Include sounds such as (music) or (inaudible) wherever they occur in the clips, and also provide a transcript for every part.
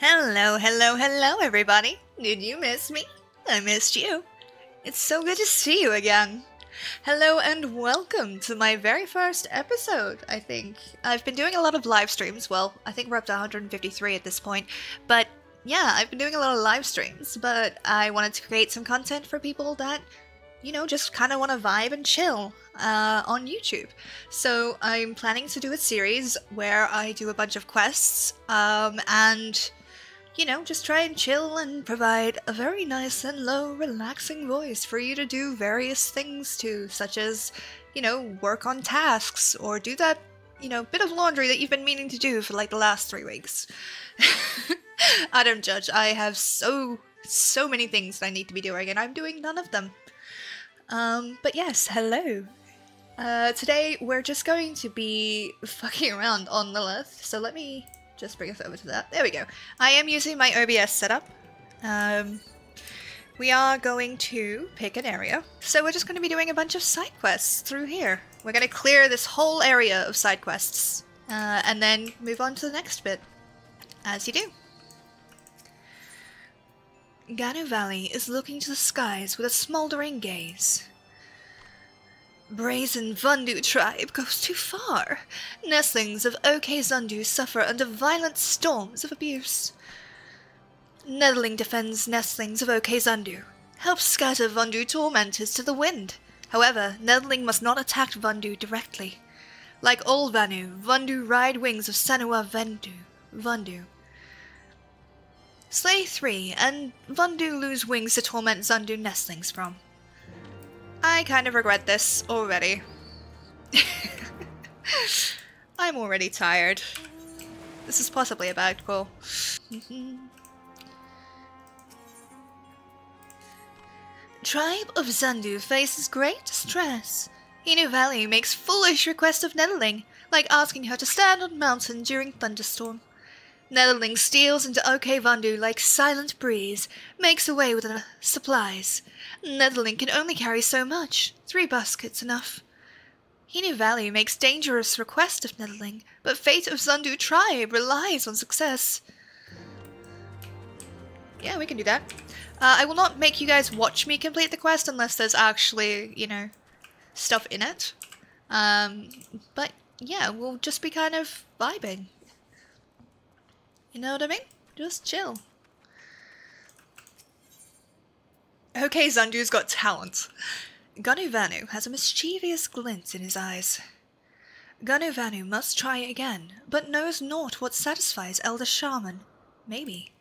Hello, hello, hello, everybody. Did you miss me? I missed you. It's so good to see you again. Hello and welcome to my very first episode, I think. I've been doing a lot of live streams. Well, I think we're up to 153 at this point. But yeah, I've been doing a lot of live streams, but I wanted to create some content for people that, you know, just kind of want to vibe and chill uh, on YouTube. So I'm planning to do a series where I do a bunch of quests um, and you know, just try and chill and provide a very nice and low, relaxing voice for you to do various things to, such as, you know, work on tasks or do that, you know, bit of laundry that you've been meaning to do for like the last three weeks. (laughs) I don't judge. I have so, so many things that I need to be doing, and I'm doing none of them. Um, but yes, hello. Uh, today we're just going to be (laughs) fucking around on Lilith, so let me just bring us over to that. There we go. I am using my OBS setup. Um, we are going to pick an area. So we're just going to be doing a bunch of side quests through here. We're going to clear this whole area of side quests. Uh, and then move on to the next bit. As you do. Ganu Valley is looking to the skies with a smoldering gaze. Brazen Vundu tribe goes too far. Nestlings of OK Zundu suffer under violent storms of abuse. Netherling defends nestlings of OK Zundu, helps scatter Vundu tormentors to the wind. However, Netherling must not attack Vundu directly. Like all Vanu, Vundu ride wings of Sanua Vendu, Vundu. Slay three, and Vundu lose wings to torment Zundu nestlings from. I kind of regret this already. (laughs) I'm already tired. This is possibly a bad call. (laughs) Tribe of Zandu faces great stress. Inu Valley makes foolish request of Netherling, like asking her to stand on mountain during thunderstorm. Netherling steals into OK Vandu like silent breeze, makes away with the supplies. Netherling can only carry so much, three baskets enough. Inu Valley makes dangerous request of Netherling, but fate of Zundu tribe relies on success. Yeah, we can do that. Uh, I will not make you guys watch me complete the quest unless there's actually, you know, stuff in it. Um, but yeah, we'll just be kind of vibing. You know what I mean? Just chill. Okay, Zandu's got talent. Ganuvanu has a mischievous glint in his eyes. Ganuvanu must try again, but knows not what satisfies Elder Shaman. Maybe.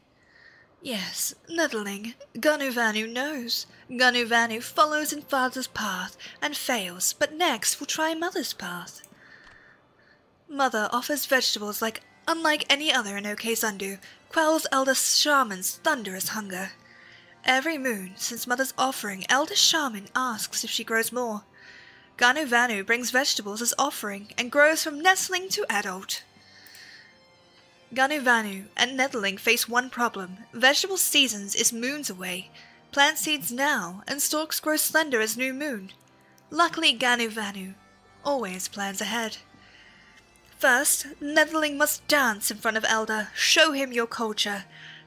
Yes, Netherling, Ganuvanu knows. Ganuvanu follows in father's path and fails, but next will try mother's path. Mother offers vegetables like unlike any other in OK Zundu, quells Elder Shaman's thunderous hunger. Every moon, since Mother's offering, Elder Shaman asks if she grows more. Ganu Vanu brings vegetables as offering and grows from nestling to adult. Ganu Vanu and Netherling face one problem. Vegetable seasons is moons away. Plant seeds now, and stalks grow slender as new moon. Luckily Ganu Vanu always plans ahead. First, Netherling must dance in front of Elder. Show him your culture.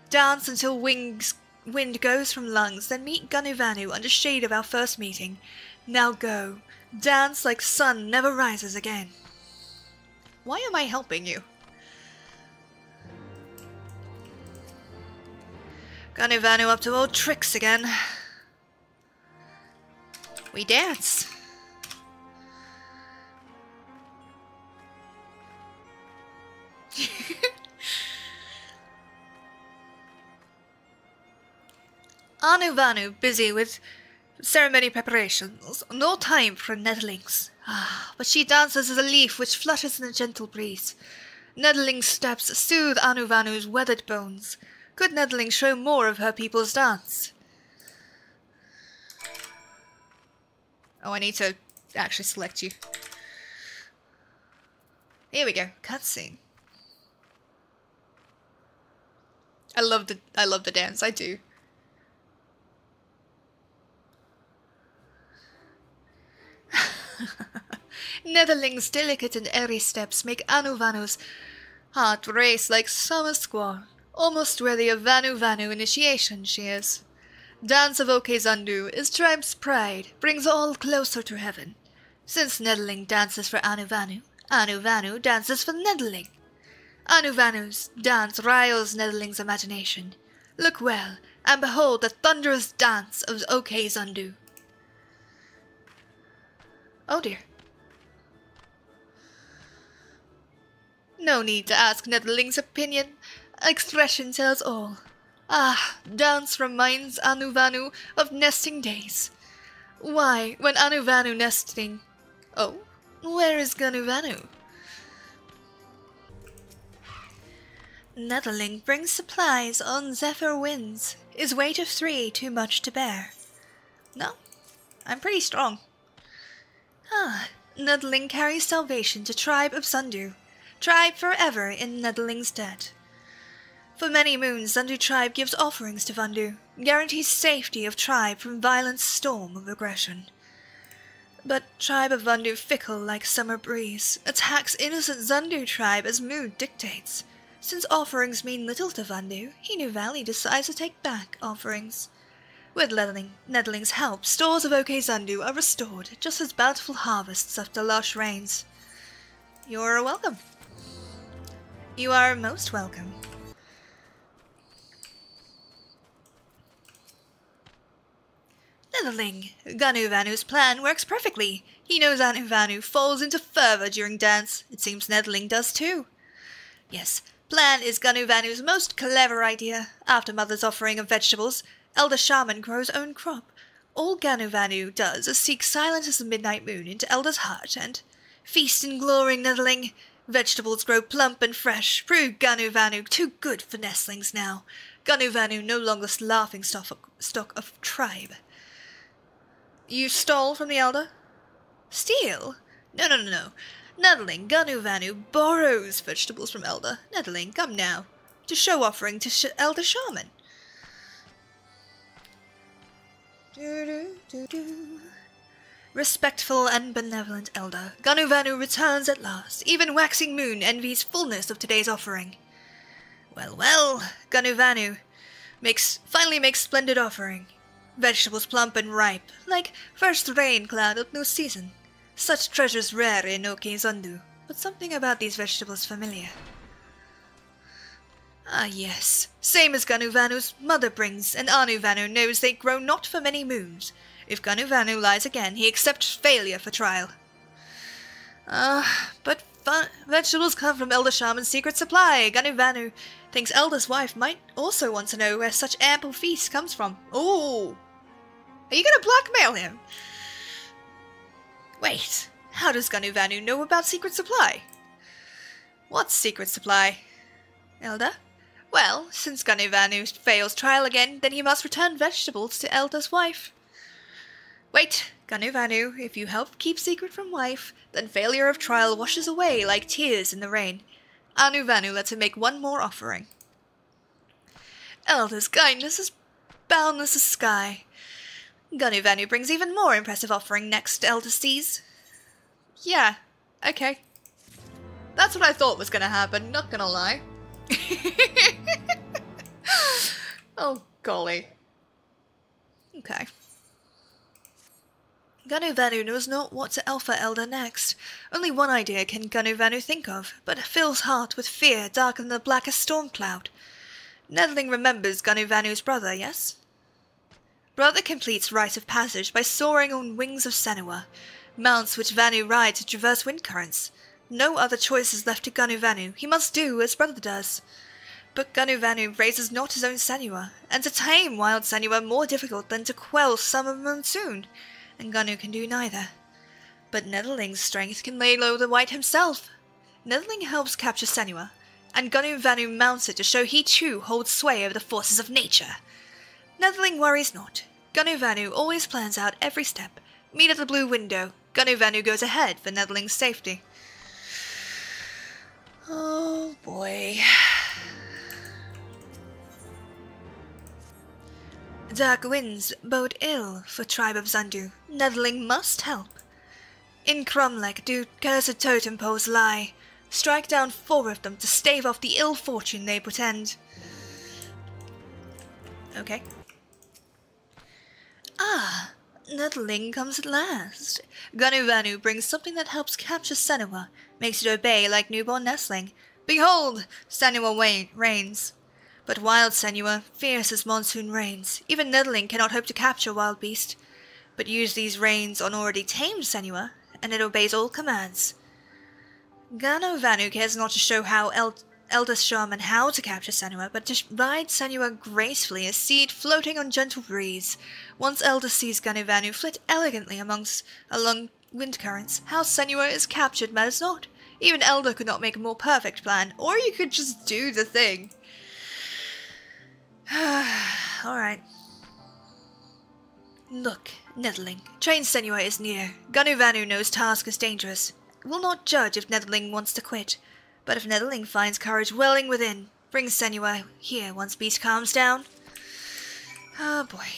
Dance until wings, wind goes from lungs, then meet Ganuvanu under shade of our first meeting. Now go. Dance like sun never rises again. Why am I helping you? Ganuvanu up to old tricks again. We dance. (laughs) Anu Vanu busy with ceremony preparations. No time for netherlings. Ah, but she dances as a leaf which flutters in a gentle breeze. Netherling steps soothe Anu Vanu's weathered bones. Could Netherling show more of her people's dance? Oh, I need to actually select you. Here we go. Cutscene. I love the I love the dance. I do. (laughs) Netherling's delicate and airy steps make Anu Vanu's heart race like summer squall. Almost worthy of Avanu Vanu initiation she is. Dance of Okezandu is tribe's pride, brings all closer to heaven. Since Nedeling dances for Anu Vanu, Anu Vanu dances for Nedeling. Anu Vanu's dance riles Nedeling's imagination. Look well, and behold the thunderous dance of Okezandu. Oh dear. No need to ask Nedeling's opinion. Expression tells all. Ah, dance reminds Anuvanu of nesting days. Why, when Anuvanu nesting... Oh, where is Ganuvanu? Nedeling brings supplies on Zephyr winds. Is weight of three too much to bear? No, I'm pretty strong. Ah, Nedeling carries salvation to tribe of Sundu, tribe forever in Nedeling's debt. For many moons, Zundu tribe gives offerings to Vandu, guarantees safety of tribe from violent storm of aggression. But tribe of Vandu fickle like summer breeze, attacks innocent Zundu tribe as mood dictates. Since offerings mean little to Vandu, Hinu Valley decides to take back offerings. With Nedeling, Nedling's help, stores of Okezandu are restored, just as bountiful harvests after lush rains. You're welcome. You are most welcome. Nedeling, Vanu's plan works perfectly. He knows Vanu falls into fervor during dance. It seems Nedeling does too. Yes, plan is Ganu Vanu's most clever idea. After Mother's offering of vegetables, Elder Shaman grows own crop. All Vanu does is seek silent as the midnight moon into Elder's heart and feast in glory, Nedeling. Vegetables grow plump and fresh. Prove Ganu Vanu too good for nestlings now. Vanu no longer laughing stock of tribe. You stole from the elder? Steal? No, no, no, no. Nedeling, Ganu Vanu borrows vegetables from elder. Nedeling, come now. To show offering to sh elder shaman. Do, do, do, Respectful and benevolent elder, Ganuvanu returns at last. Even waxing moon envies fullness of today's offering. Well, well, Ganuvanu makes finally makes splendid offering. Vegetables plump and ripe, like first rain cloud of new season. Such treasures rare in Okezandu, but something about these vegetables familiar. Ah yes, same as Ganuvanu's mother brings, and Anuvanu knows they grow not for many moons. If Ganuvanu lies again, he accepts failure for trial. Ah, but vegetables come from Elder Shaman's secret supply. Ganuvanu thinks Elder's wife might also want to know where such ample feast comes from. Ooh! Are you gonna blackmail him? Wait, how does Ganuvanu know about secret supply? What secret supply? Elder? Well, since Ganuvanu fails trial again, then he must return vegetables to Elder's wife. Wait, Ganuvanu, if you help keep secret from wife, then failure of trial washes away like tears in the rain. Anuvanu lets him make one more offering. Elder's kindness is boundless as sky. Ganuvanu brings even more impressive offering next, to Elder Seas. Yeah, okay. That's what I thought was gonna happen, not gonna lie. (laughs) oh, golly. Okay. Ganuvanu knows not what to offer Elder next. Only one idea can Ganuvanu think of, but fills heart with fear darker than the blackest storm cloud. Nedling remembers Ganuvanu's brother, yes? Brother completes rite of passage by soaring on wings of Senua, mounts which Vanu ride to traverse wind currents. No other choice is left to Ganuvanu. He must do as brother does. But Ganuvanu raises not his own Senua, and to tame wild Senua more difficult than to quell summer monsoon, and Ganu can do neither. But Netherling's strength can lay low the white himself. Netherling helps capture Senua, and Ganuvanu mounts it to show he too holds sway over the forces of nature. Netherling worries not. Ganuvanu always plans out every step. Meet at the blue window. Ganuvanu goes ahead for Netherling's safety. Oh boy. Dark winds bode ill for tribe of Zandu. Netherling must help. In Cromlech do cursed totem poles lie. Strike down four of them to stave off the ill fortune they portend. Okay. Ah, Nuttling comes at last. Ganuvanu brings something that helps capture Senua, makes it obey like newborn nestling. Behold, Senua reigns. But wild Senua, fierce as monsoon rains, even Nuttling cannot hope to capture wild beast. But use these reins on already tamed Senua, and it obeys all commands. Ganuvanu cares not to show how El Elder Shaman how to capture Senua, but to ride Senua gracefully, a seed floating on gentle breeze. Once Elder sees Ganuvanu flit elegantly amongst along wind currents, how Senua is captured matters not. Even Elder could not make a more perfect plan, or you could just do the thing. (sighs) Alright. Look, Nettling, train Senua is near. Ganuvanu knows task is dangerous. Will not judge if Nettling wants to quit. But if Nettling finds courage welling within, bring Senua here once Beast calms down. Oh boy.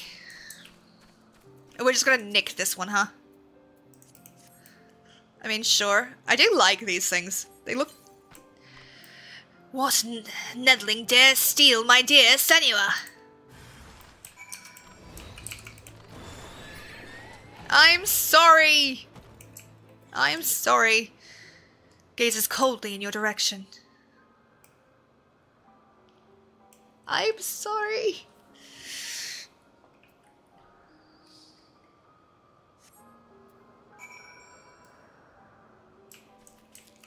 We're just gonna nick this one, huh? I mean, sure. I do like these things. They look... What n Nettling dare steal my dear Senua? I'm sorry! I'm sorry gazes coldly in your direction. I'm sorry.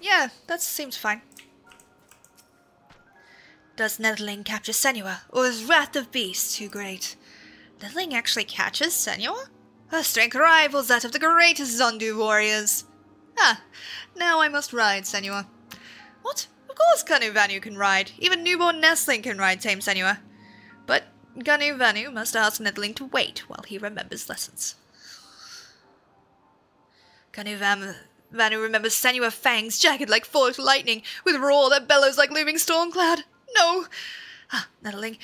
Yeah, that seems fine. Does Nettling capture Senua, or is Wrath of Beast too great? Nettling actually catches Senua? Her strength rivals that of the greatest Zondu warriors. Ah, now I must ride, Senua. What? Of course Ganuvanu can ride. Even newborn Nestling can ride tame Senua. But Ganuvanu must ask Nettling to wait while he remembers lessons. Ganuvanu remembers Senua fangs jagged like forked lightning, with roar that bellows like looming storm cloud. No! Ah, Nettling.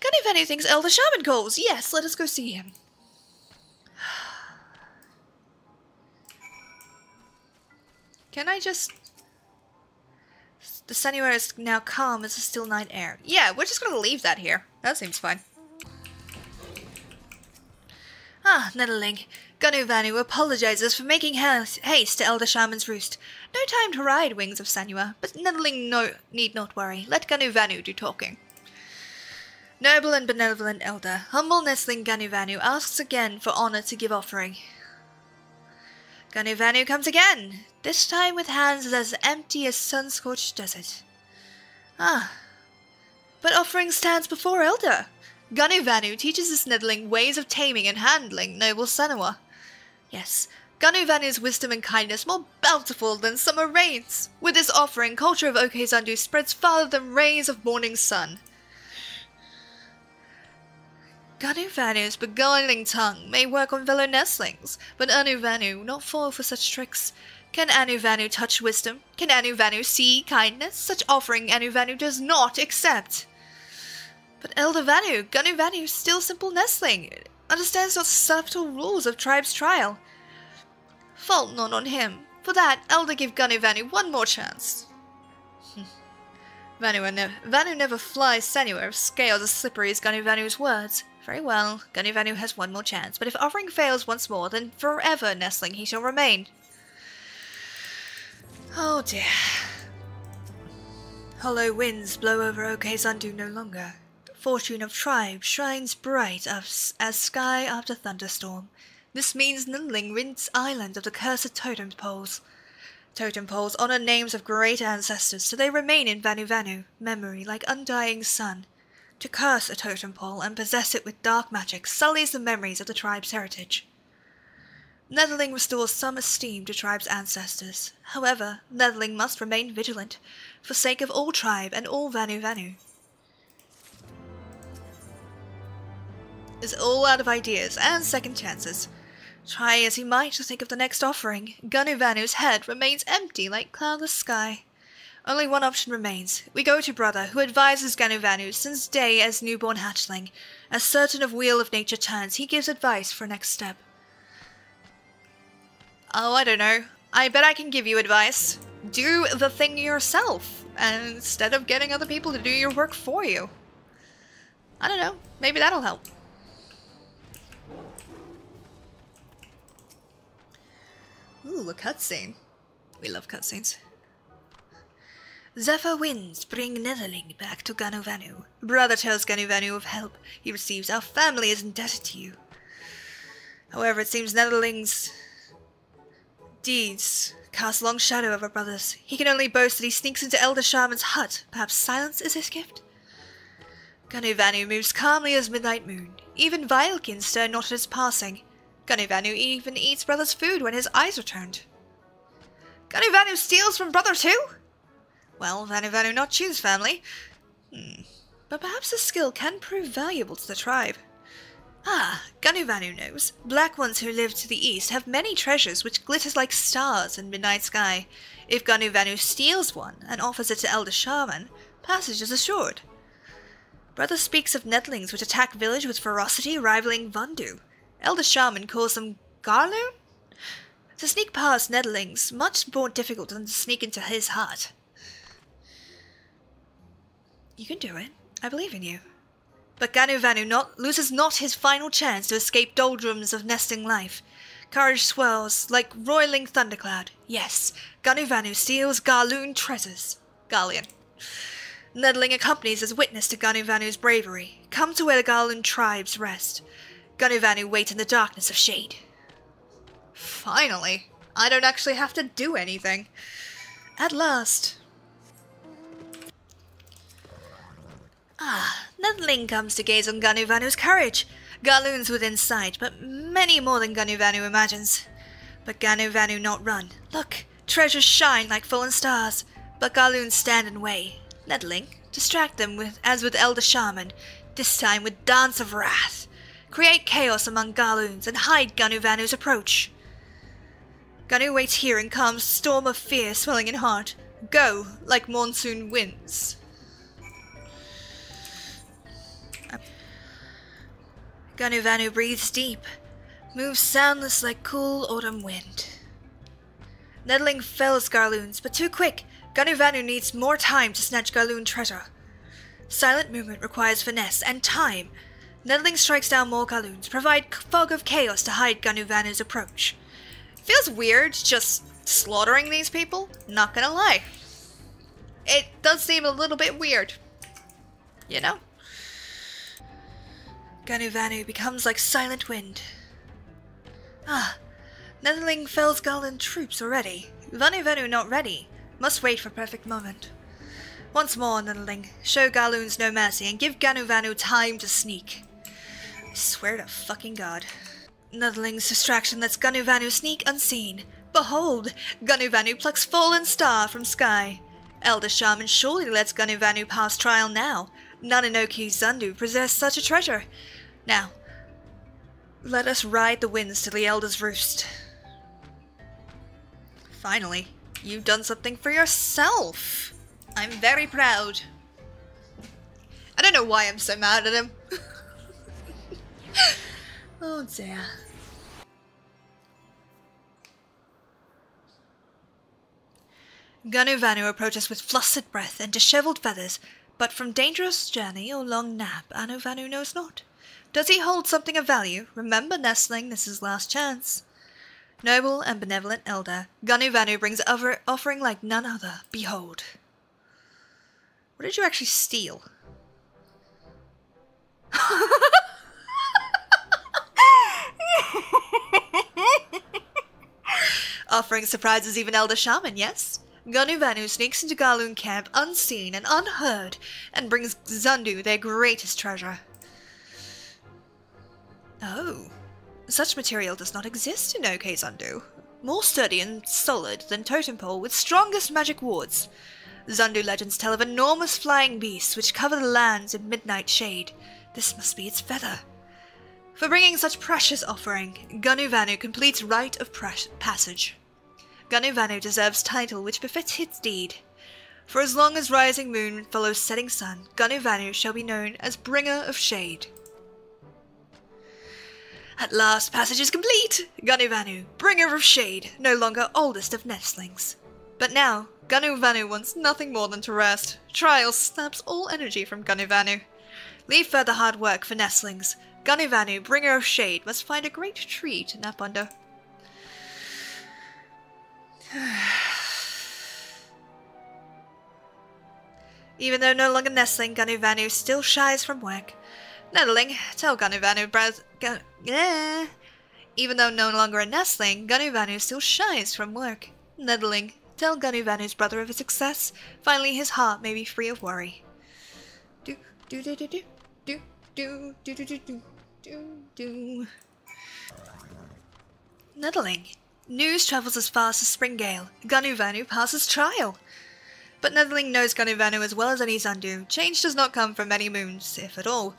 Ganuvanu thinks Elder Shaman calls. Yes, let us go see him. Can I just... The Senua is now calm as a still night air. Yeah, we're just gonna leave that here. That seems fine. Ah, Nettling. Ganuvanu apologizes for making haste to Elder Shaman's roost. No time to ride Wings of Senua, but Nettling no need not worry. Let Ganuvanu do talking. Noble and benevolent Elder, humble nestling Ganuvanu asks again for honor to give offering. Ganuvanu comes again, this time with hands as empty as sun-scorched desert. Ah, but offering stands before Elder. Ganuvanu teaches this Nettling ways of taming and handling noble Senua. Yes, Ganuvanu's wisdom and kindness more bountiful than summer rains. With this offering, culture of Okezandu spreads farther than rays of morning sun. Ganuvanu's beguiling tongue may work on fellow nestlings, but Anu Anuvanu not fall for such tricks. Can Anu Anuvanu touch wisdom? Can Anu Anuvanu see kindness? Such offering Anu Anuvanu does not accept. But Elder Vanu, Ganuvanu, still simple nestling, understands not subtle rules of tribe's trial. Fault none on him. For that, Elder give Ganuvanu one more chance. (laughs) Vanu, ne Vanu never flies anywhere if scales as slippery as Ganuvanu's words. Very well, Ganuvanu has one more chance, but if offering fails once more, then forever nestling he shall remain. Oh dear. Hollow winds blow over Okezandu no longer. Fortune of tribes shines bright as, as sky after thunderstorm. This means Nunling rinds island of the cursed totem poles. Totem poles honor names of great ancestors, so they remain in Vanu Vanu, memory like undying sun. To curse a totem pole and possess it with dark magic sullies the memories of the tribe's heritage. Nettling restores some esteem to tribe's ancestors. However, Nettling must remain vigilant, for sake of all tribe and all Vanu Vanu. Is all out of ideas and second chances. Try as he might to think of the next offering, Ganuvanu's head remains empty like cloudless sky. Only one option remains. We go to Brother, who advises Ganuvanu since day as newborn hatchling. As certain of wheel of nature turns, he gives advice for next step. Oh, I don't know. I bet I can give you advice. Do the thing yourself, instead of getting other people to do your work for you. I don't know. Maybe that'll help. Ooh, a cutscene. We love cutscenes. Zephyr winds bring Netherling back to Ganuvanu. Brother tells Ganuvanu of help he receives. Our family is indebted to you. However, it seems Netherling's deeds cast long shadow over brothers. He can only boast that he sneaks into Elder Shaman's hut. Perhaps silence is his gift? Ganuvanu moves calmly as midnight moon. Even Vilekin stir not at his passing. Ganuvanu even eats brother's food when his eyes are turned. Ganuvanu steals from brother too? Well, Vanu Vanu not choose family. Hmm. But perhaps his skill can prove valuable to the tribe. Ah, Ganuvanu knows. Black ones who live to the east have many treasures which glitter like stars in midnight sky. If Ganuvanu steals one and offers it to Elder Shaman, passage is assured. Brother speaks of netlings which attack village with ferocity rivaling Vandu. Elder Shaman calls them Garloon? To sneak past netlings, much more difficult than to sneak into his hut. You can do it. I believe in you. But Ganuvanu not, loses not his final chance to escape doldrums of nesting life. Courage swells like roiling thundercloud. Yes, Ganuvanu steals Garloon treasures. Garlean. Nedling accompanies as witness to Ganuvanu's bravery. Come to where the Garloon tribes rest. Ganuvanu waits in the darkness of shade. Finally, I don't actually have to do anything. At last. Ah, Nedling comes to gaze on Ganuvanu's courage. Garloon's within sight, but many more than Ganuvanu imagines. But Ganuvanu not run. Look, treasures shine like fallen stars, but Garloon stand and weigh. Nedling, distract them with as with Elder Shaman, this time with Dance of Wrath. Create chaos among Garloons and hide Ganuvanu's approach. Ganu waits here in calm storm of fear swelling in heart. Go, like monsoon winds. Ganuvanu breathes deep, moves soundless like cool autumn wind. Nedling fells Garloons, but too quick. Ganuvanu needs more time to snatch Garloon treasure. Silent movement requires finesse and time. Nedling strikes down more Garloons, provide fog of chaos to hide Ganuvanu's approach. Feels weird just slaughtering these people, not gonna lie. It does seem a little bit weird. You know? Ganuvanu becomes like silent wind. Ah, Netherling fells Garland troops already. Vanuvanu not ready. Must wait for perfect moment. Once more, Netherling, show Garloons no mercy and give Ganuvanu time to sneak. I swear to fucking god. Netherling's distraction lets Ganuvanu sneak unseen. Behold, Ganuvanu plucks fallen star from sky. Elder Shaman surely lets Ganuvanu pass trial now. Naninoki Zandu possess such a treasure. Now, let us ride the winds to the Elder's Roost. Finally, you've done something for yourself. I'm very proud. I don't know why I'm so mad at him. (laughs) oh dear. Ganuvanu approaches with flustered breath and dishevelled feathers, but from dangerous journey or long nap Anuvanu knows not. Does he hold something of value? Remember, Nestling, this is last chance. Noble and benevolent elder, Ganuvanu brings over offering like none other. Behold. What did you actually steal? (laughs) Offering surprises even Elder Shaman, yes? Ganuvanu sneaks into Garloon camp unseen and unheard and brings Zandu their greatest treasure. Oh, such material does not exist in OK Zandu. More sturdy and solid than Totem Pole with strongest magic wards. Zandu legends tell of enormous flying beasts which cover the lands in midnight shade. This must be its feather. For bringing such precious offering, Ganuvanu completes rite of passage. Ganuvanu deserves title which befits his deed. For as long as rising moon follows setting sun, Ganuvanu shall be known as Bringer of Shade. At last, passage is complete! Ganuvanu, bringer of shade, no longer oldest of nestlings. But now, Ganuvanu wants nothing more than to rest. Trial snaps all energy from Ganuvanu. Leave further hard work for nestlings. Ganivanu, bringer of shade, must find a great tree to nap under. (sighs) Even though no longer nestling, Ganivanu still shies from work. Nettling, tell Ganivanu, browse. Gun, yeah. Even though no longer a nestling, Ganivanu still shines from work. Nettling, tell Ganivanu's brother of his success. Finally, his heart may be free of worry. Do do do do do do do do do do do do do. Nettling, news travels as fast as spring Springgale. Ganuvanu passes trial. But Nettling knows Ganuvanu as well as any Zandu. Change does not come from many moons, if at all.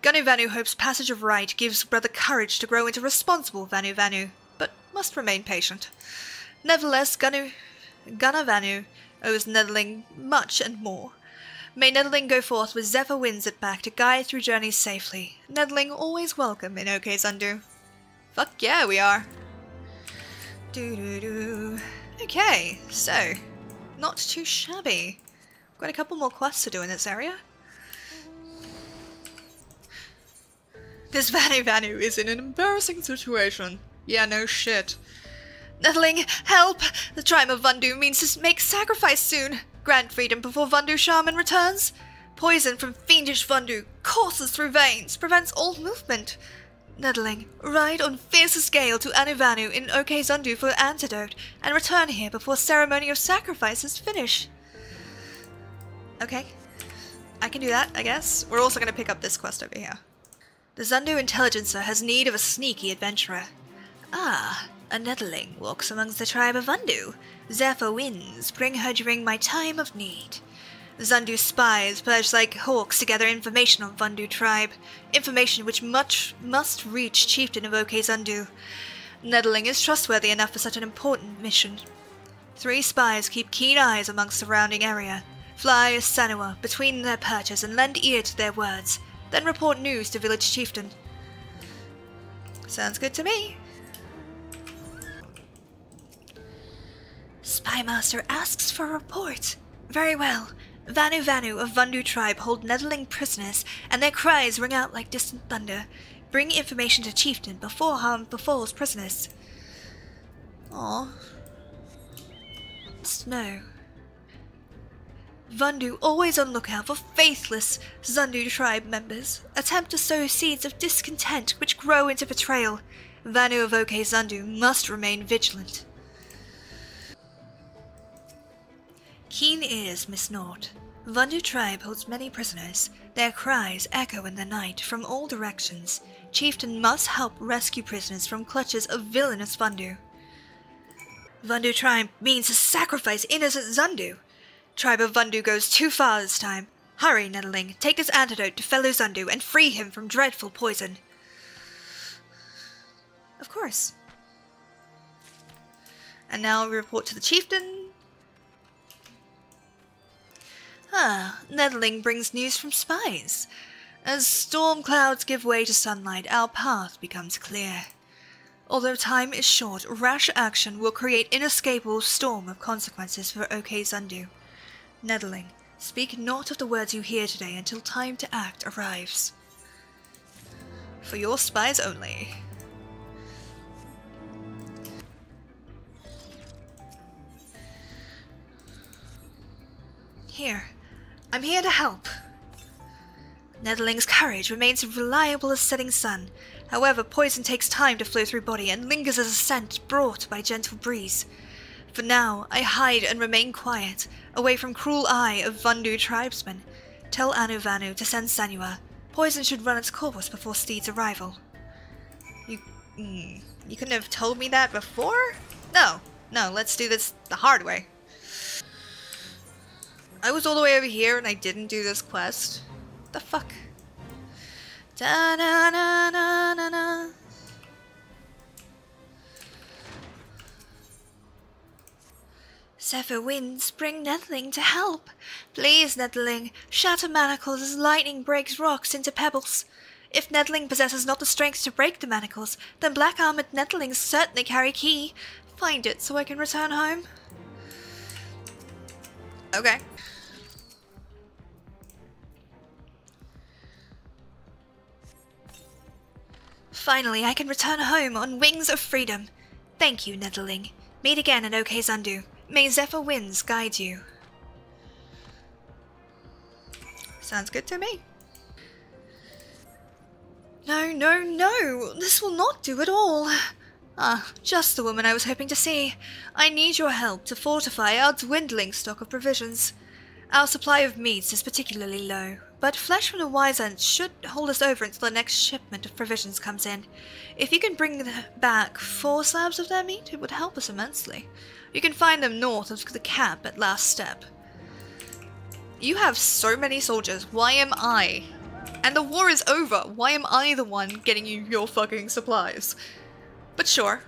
Ganuvanu hopes passage of right gives brother courage to grow into responsible Vanu Vanu, but must remain patient. Nevertheless, Ganu, Ganavanu owes Nettling much and more. May Nettling go forth with Zephyr winds at back to guide through journeys safely. Nettling always welcome in OK Zandu. Fuck yeah, we are. Doo doo doo. Okay, so not too shabby. Got a couple more quests to do in this area. This Vanu Vanu is in an embarrassing situation. Yeah, no shit. Nettling, help! The tribe of Vundu means to make sacrifice soon. Grant freedom before Vundu shaman returns. Poison from fiendish Vundu courses through veins, prevents all movement. Nettling, ride on fiercest gale to Anuvanu in Okezundu for antidote, and return here before ceremony of sacrifice is finished. Okay. I can do that, I guess. We're also going to pick up this quest over here. The Zundu Intelligencer has need of a sneaky adventurer. Ah, a Nettling walks amongst the tribe of Undu. Zephyr winds bring her during my time of need. Zundu spies pledge like hawks to gather information on Vundu tribe, information which much must reach Chieftain of OK Zundu. Nettling is trustworthy enough for such an important mission. Three spies keep keen eyes amongst surrounding area, fly Sanua between their perches and lend ear to their words, then report news to village chieftain. Sounds good to me. Spymaster asks for a report. Very well. Vanu Vanu of Vundu tribe hold Nettling prisoners, and their cries ring out like distant thunder. Bring information to chieftain before harm befalls prisoners. Aw. Snow. Vundu always on lookout for faithless Zundu tribe members, attempt to sow seeds of discontent which grow into betrayal. Vanu of OK Zundu must remain vigilant. Keen ears, Miss Nord. Vundu tribe holds many prisoners. Their cries echo in the night from all directions. Chieftain must help rescue prisoners from clutches of villainous Vundu. Vundu tribe means to sacrifice innocent Zundu. Tribe of Vundu goes too far this time. Hurry, Nettling, take this antidote to fellow Zundu and free him from dreadful poison. Of course. And now we report to the chieftain, Ah, Nettling brings news from spies. As storm clouds give way to sunlight, our path becomes clear. Although time is short, rash action will create inescapable storm of consequences for OK Zundu. Nettling, speak not of the words you hear today until time to act arrives. For your spies only. Here, I'm here to help. Nettling's courage remains as reliable as setting sun. However, poison takes time to flow through body and lingers as a scent brought by gentle breeze. For now, I hide and remain quiet, away from cruel eye of Vundu tribesmen. Tell Anu Vanu to send Sanua. Poison should run its course before Steed's arrival. You, mm, you couldn't have told me that before? No, no, let's do this the hard way. I was all the way over here and I didn't do this quest. The fuck? Da na na na na na. Zephyr winds bring Nettling to help. Please, Nettling, shatter manacles as lightning breaks rocks into pebbles. If Nettling possesses not the strength to break the manacles, then black-armored Nettlings certainly carry key. Find it so I can return home. Okay. Finally, I can return home on wings of freedom. Thank you, Netherling. Meet again in OK Zandu. May Zephyr winds guide you. Sounds good to me. No, no, no! This will not do at all! Ah, just the woman I was hoping to see. I need your help to fortify our dwindling stock of provisions. Our supply of meats is particularly low, but flesh from the Wyzants should hold us over until the next shipment of provisions comes in. If you can bring back four slabs of their meat, it would help us immensely. You can find them north of the camp at Last Step. You have so many soldiers, why am I? And the war is over, why am I the one getting you your fucking supplies? But sure.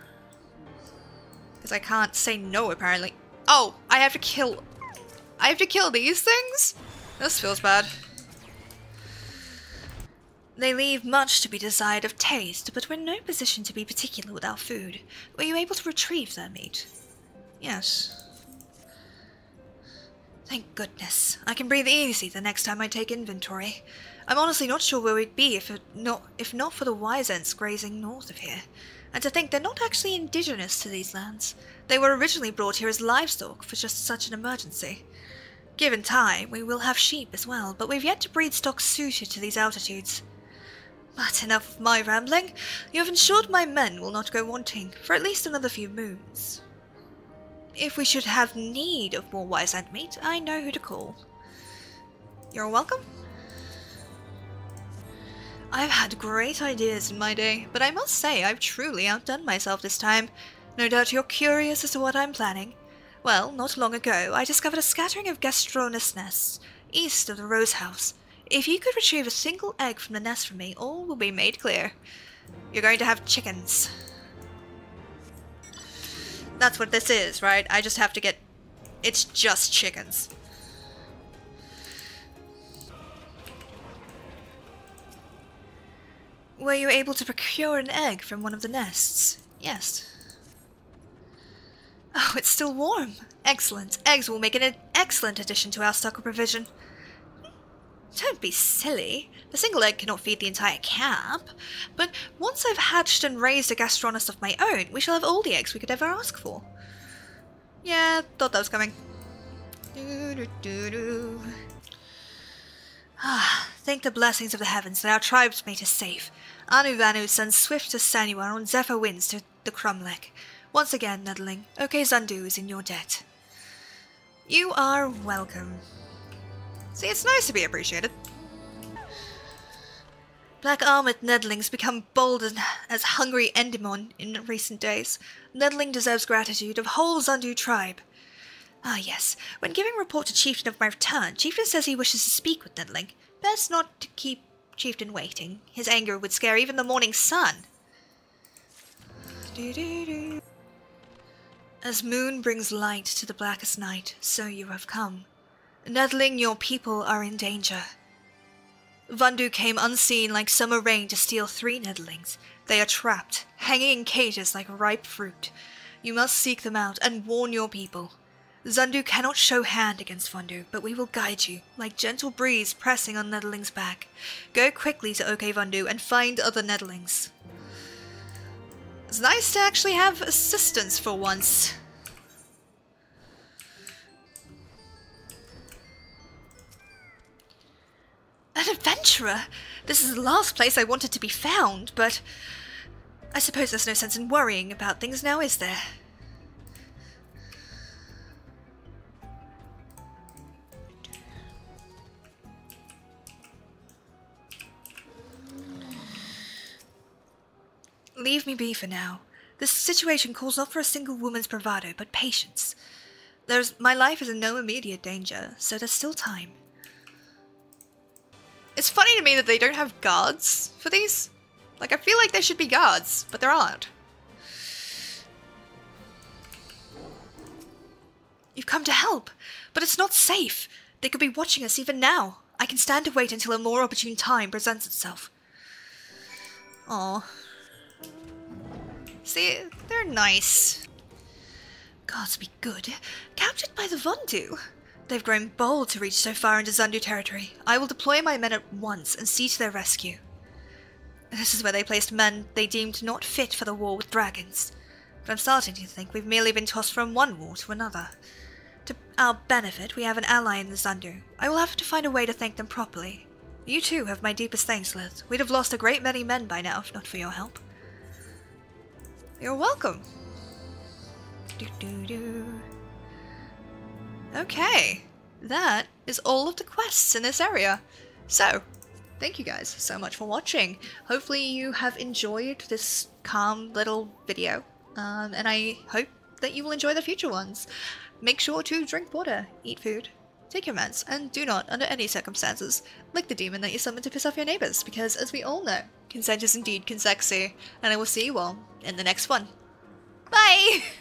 Because I can't say no, apparently. Oh, I have to kill... I have to kill these things? This feels bad. They leave much to be desired of taste, but we're in no position to be particular with our food. Were you able to retrieve their meat? Yes. Thank goodness. I can breathe easy the next time I take inventory. I'm honestly not sure where we'd be if, not, if not for the Wyzants grazing north of here. And to think they're not actually indigenous to these lands. They were originally brought here as livestock for just such an emergency. Given time, we will have sheep as well, but we've yet to breed stock suited to these altitudes. But enough of my rambling. You have ensured my men will not go wanting for at least another few moons. If we should have need of more Wyzant meat, I know who to call. You're welcome. I've had great ideas in my day, but I must say I've truly outdone myself this time. No doubt you're curious as to what I'm planning. Well, not long ago, I discovered a scattering of Gastronus nests east of the Rose House. If you could retrieve a single egg from the nest for me, all will be made clear. You're going to have chickens. That's what this is, right? I just have to get... It's just chickens. Were you able to procure an egg from one of the nests? Yes. Oh, it's still warm. Excellent. Eggs will make an excellent addition to our stock of provision. Don't be silly. A single egg cannot feed the entire camp. But once I've hatched and raised a gastronus of my own, we shall have all the eggs we could ever ask for. Yeah, thought that was coming. Doo -doo -doo ah, thank the blessings of the heavens that our tribe's made us safe. Anu Vanu sends swift as Sanua on Zephyr winds to the Cromlech. Once again, Netherling, OK Zandu is in your debt. You are welcome. See, it's nice to be appreciated. Black-armored Nedlings become bold as hungry Endemon in recent days. Nedling deserves gratitude of whole Zandu tribe. Ah yes, when giving report to Chieftain of my return, Chieftain says he wishes to speak with Nedling. Best not to keep Chieftain waiting. His anger would scare even the morning sun. As moon brings light to the blackest night, so you have come. Nedling, your people are in danger. Vandu came unseen like summer rain to steal three Nedlings. They are trapped, hanging in cages like ripe fruit. You must seek them out and warn your people. Zandu cannot show hand against Vandu, but we will guide you, like gentle breeze pressing on Nedling's back. Go quickly to OK and find other Nedlings. It's nice to actually have assistance for once. Adventurer! This is the last place I wanted to be found, but... I suppose there's no sense in worrying about things now, is there? Leave me be for now. This situation calls not for a single woman's bravado, but patience. There's my life is in no immediate danger, so there's still time. It's funny to me that they don't have guards for these. Like, I feel like there should be guards, but there aren't. You've come to help, but it's not safe. They could be watching us even now. I can stand to wait until a more opportune time presents itself. Aw, See, they're nice. Gods be good. Captured by the Vandu. They've grown bold to reach so far into Zandu territory. I will deploy my men at once and see to their rescue. This is where they placed men they deemed not fit for the war with dragons. But I'm starting to think we've merely been tossed from one war to another. To our benefit, we have an ally in the Zunder. I will have to find a way to thank them properly. You too have my deepest thanks, Liz. We'd have lost a great many men by now if not for your help. You're welcome. Do do do. Okay, that is all of the quests in this area. So, thank you guys so much for watching. Hopefully you have enjoyed this calm little video, um, and I hope that you will enjoy the future ones. Make sure to drink water, eat food, take your meds, and do not, under any circumstances, lick the demon that you summoned to piss off your neighbors, because as we all know, consent is indeed consexy, and I will see you all in the next one. Bye! (laughs)